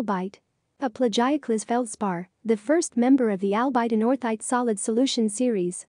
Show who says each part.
Speaker 1: Albite. A plagioclase feldspar, the first member of the albite and orthite solid solution series,